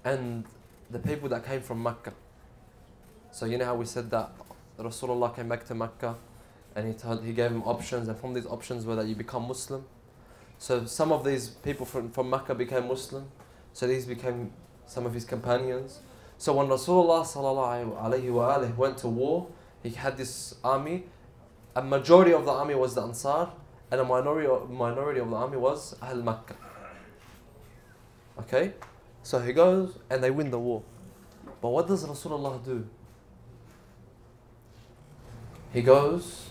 S1: and the people that came from Mecca. So you know how we said that Rasulullah came back to Mecca and he told, he gave him options and from these options were that you become Muslim. So some of these people from, from Mecca became Muslim. So these became some of his companions. So when Rasulullah went to war, he had this army. A majority of the army was the Ansar, and a minority minority of the army was Ahl Makkah. Okay, so he goes and they win the war. But what does Rasulullah do? He goes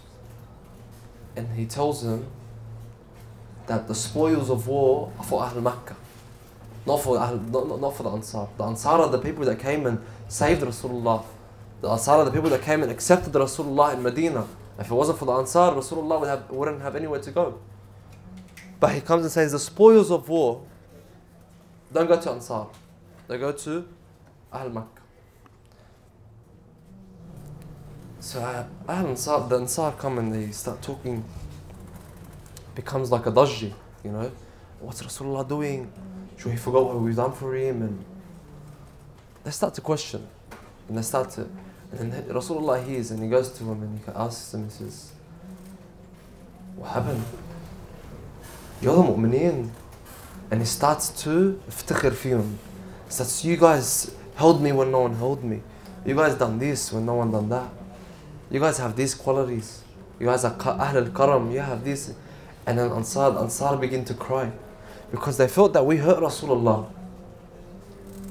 S1: and he tells them that the spoils of war are for Ahl Makkah, not for Ahl, not, not, for the Ansar. The Ansar are the people that came and saved Rasulullah. The Ansar are the people that came and accepted Rasulullah in Medina. If it wasn't for the Ansar, Rasulullah would have, wouldn't have anywhere to go. But he comes and says the spoils of war don't go to Ansar. They go to Ahl Makkah. So uh, Ahl Ansar, the Ansar come and they start talking. Becomes like a dajji, you know. What's Rasulullah doing? Should he forgot what we've done for him? And they start to question. And they start to, and then Rasulullah hears and he goes to him and he asks him, he says, What happened? You're the mu'mineen And he starts to افتخر فيهم. He starts, you guys held me when no one held me. You guys done this when no one done that. You guys have these qualities. You guys are ka- Ahl al-Karam. You have this. And then Ansar, Ansar begin to cry. Because they felt that we hurt Rasulullah.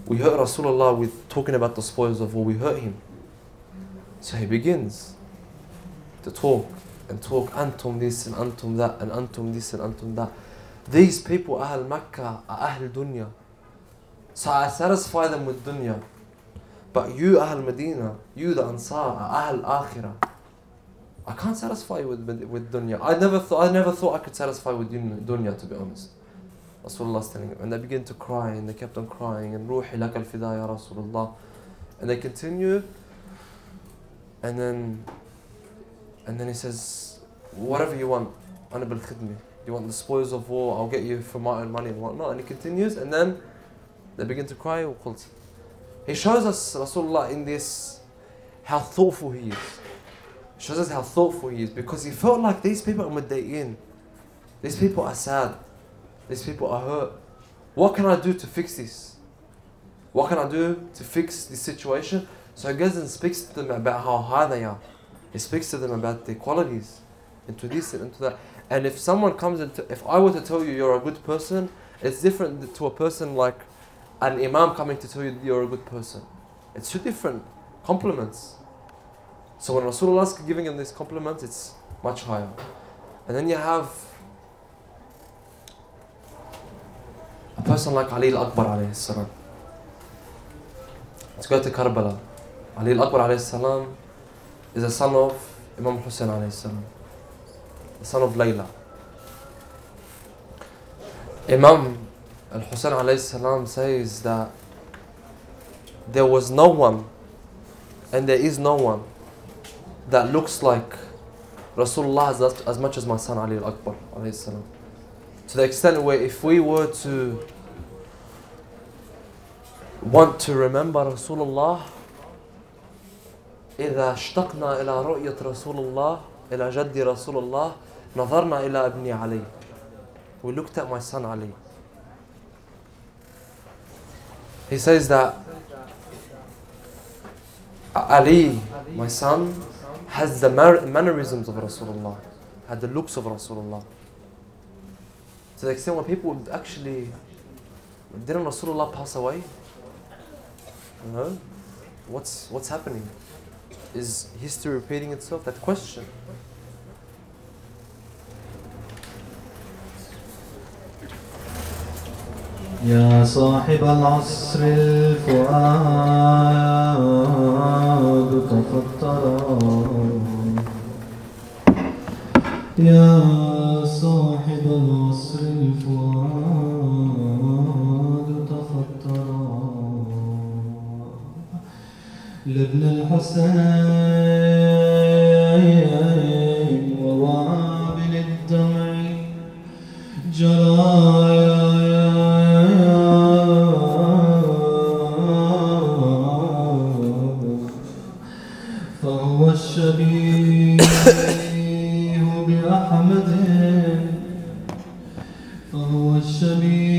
S1: We hurt Rasulullah with talking about the spoils of war. We hurt him. So he begins to talk and talk. Antum this and Antum that and Antum this and Antum that. These people, Ahl Makkah, are Ahl Dunya. So I satisfy them with dunya. But you, Ahl Medina, you, the Ansar, are Ahl Akhirah. I can't satisfy you with, with, dunya. I never thought I never thought I could satisfy with dun- dunya, to be honest. Rasulullah's telling him. And they begin to cry and they kept on crying and Ruhi lak al fida ya Rasulullah. And they continue and then and then he says, Whatever you want, ana bil khidmi you want the spoils of war, I'll get you for my own money and whatnot. And he continues, and then they begin to cry. He shows us Rasulullah in this how thoughtful he is. He shows us how thoughtful he is because he felt like these people are in. These people are sad. These people are hurt. What can I do to fix this? What can I do to fix this situation? So he goes and speaks to them about how high they are. He speaks to them about their qualities, into this and into that. And if someone comes into, if I were to tell you you're a good person, it's different to a person like an imam coming to tell you you're a good person. It's two different compliments. So when Rasulullah is giving him these compliments, it's much higher. And then you have a person like Ali al-Akbar alayhi salam. Let's go to Karbala. Ali al-Akbar alayhi salam is a son of Imam Hussein alayhi salam The son of Layla. Imam al-Hussein alayhi salam says that there was no one and there is no one that looks like Rasulullah as, as much as my son Ali al-Akbar alayhi salam. To the extent where if we were to want to remember Rasulullah إذا اشتقنا إلى رؤية رسول الله إلى جد رسول الله نظرنا إلى ابن علي We looked at my son Ali He says that Ali, my son, has the mar- mannerisms of Rasulullah, had the looks of Rasulullah. To the extent where people would actually, didn't Rasulullah pass away? You know? What's, what's happening? Is history repeating itself? That question.
S2: يا صاحب العصر الفؤاد تفطرا يا صاحب العصر الفؤاد تفطرا لابن الحسين فهو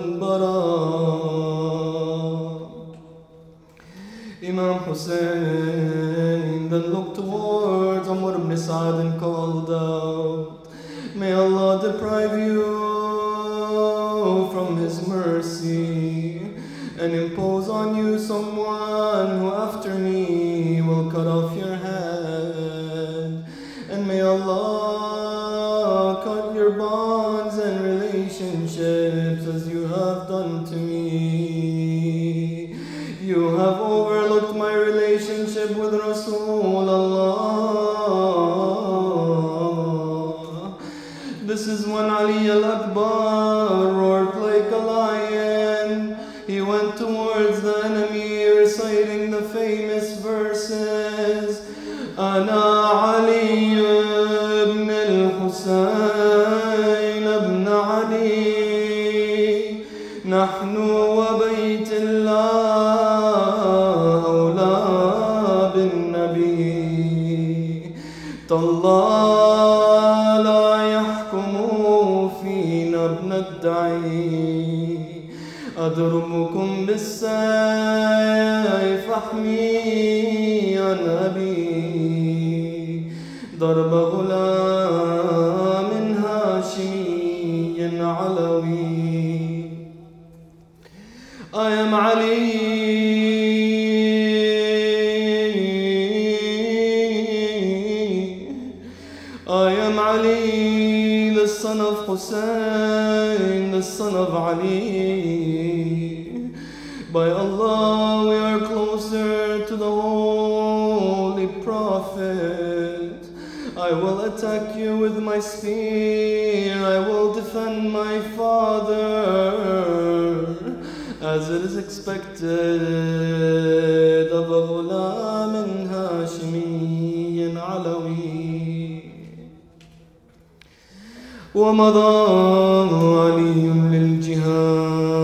S2: برا علوي ومضى علي للجهاد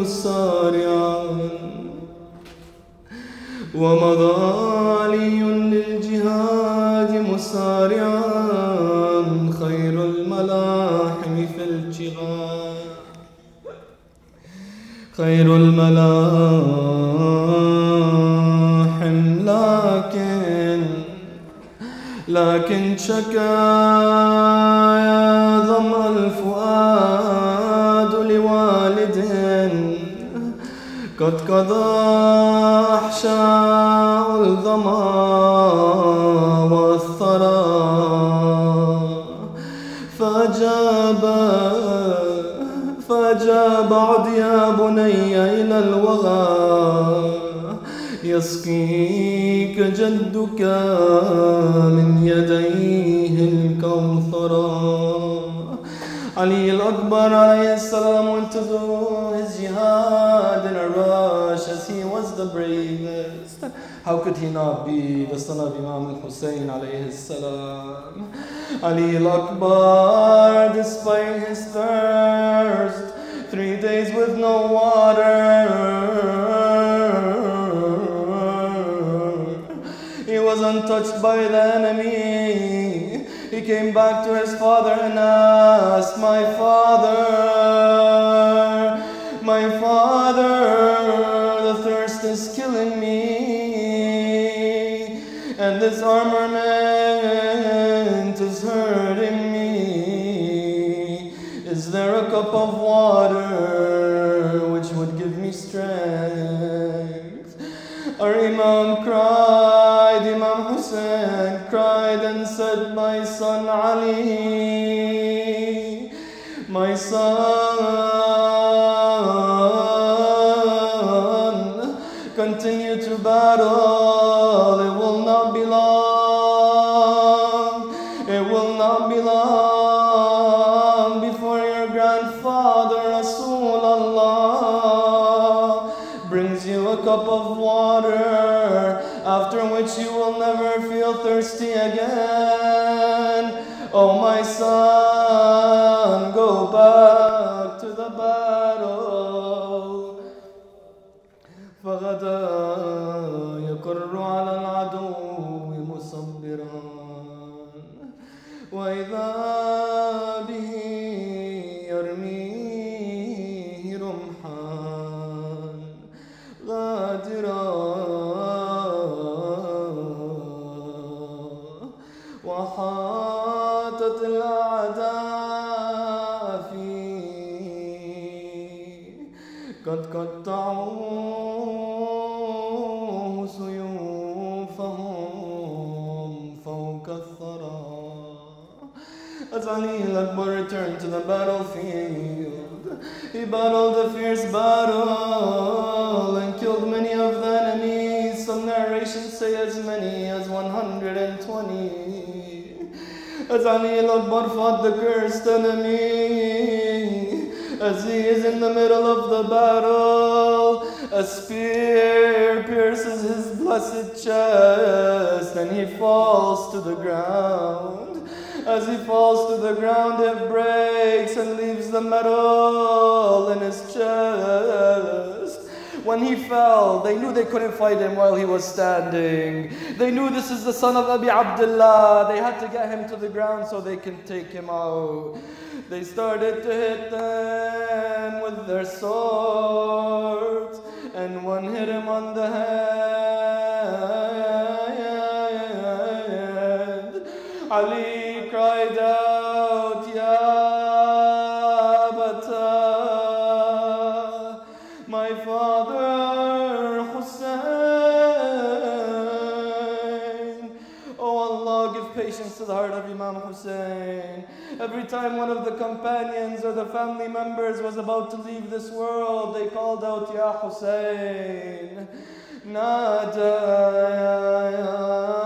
S2: مسارعا ومضى علي للجهاد مسارعا خير الملاحم في الجهاد. خير الملاحم لكن شكا ظم الفؤاد لوالد قد قضى أحشاء الظما والثرى فأجاب فأجاب عد يا بني إلى الوغى يسقيك جدك من يديه الكوثرا Ali al-Akbar alayhi salam went to do his jihad in a rush as he was the bravest. How could he not be the son of Imam al-Hussein alayhi salam? Ali al-Akbar, despite his thirst, three days with no water. was untouched by the enemy. He came back to his father and asked, My father, my father, the thirst is killing me, and this armament is hurting me. Is there a cup of water which would give me strength? Our Imam cried, said, My son Ali, my son, again. Oh, my son, As Ali al-Akbar fought the cursed enemy, as he is in the middle of the battle, a spear pierces his blessed chest and he falls to the ground. As he falls to the ground, it breaks and leaves the metal in his chest. When he fell, they knew they couldn't fight him while he was standing. They knew this is the son of Abi Abdullah. They had to get him to the ground so they can take him out. They started to hit them with their swords, and one hit him on the head. Time one of the companions or the family members was about to leave this world, they called out, Ya Hussein. Nada, nada.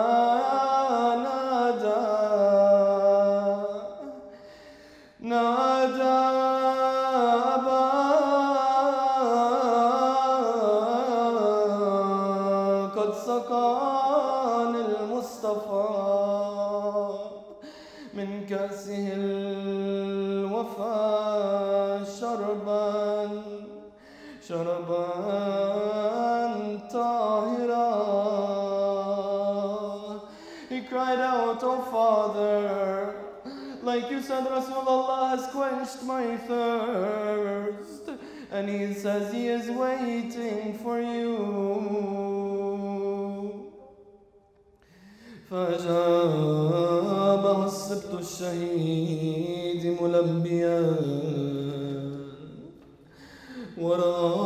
S2: has quenched my thirst. And he says he is waiting for you. فأجابه السبت الشهيد ملبيا وراه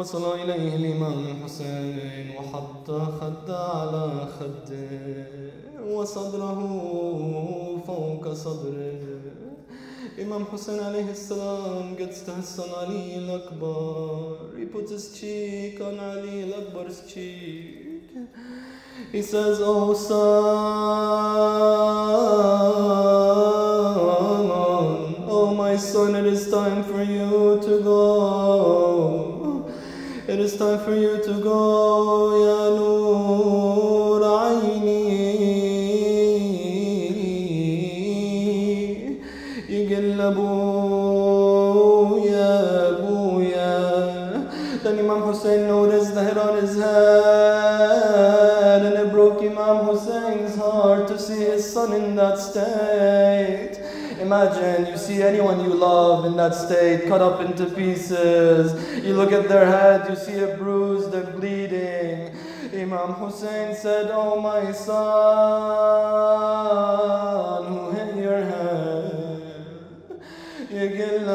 S2: وصل إليه الإمام الحسين وحط خد على خَدٍّ وصدره فوق صدره Imam Hussein alayhi salam gets to his son Ali al-Akbar. He puts his cheek on Ali al-Akbar's cheek. He says, oh, oh son, oh my son, it is time for you to go It is time for you to go, Ya Nur Aini. يقل أبويا أبويا Then Imam Hussein noticed the hair on his head and it broke Imam Hussein's heart to see his son in that state. Imagine you see anyone you love in that state cut up into pieces. You look at their head, you see a bruise, they're bleeding. Imam Hussein said, Oh my son, who hit your head? يقل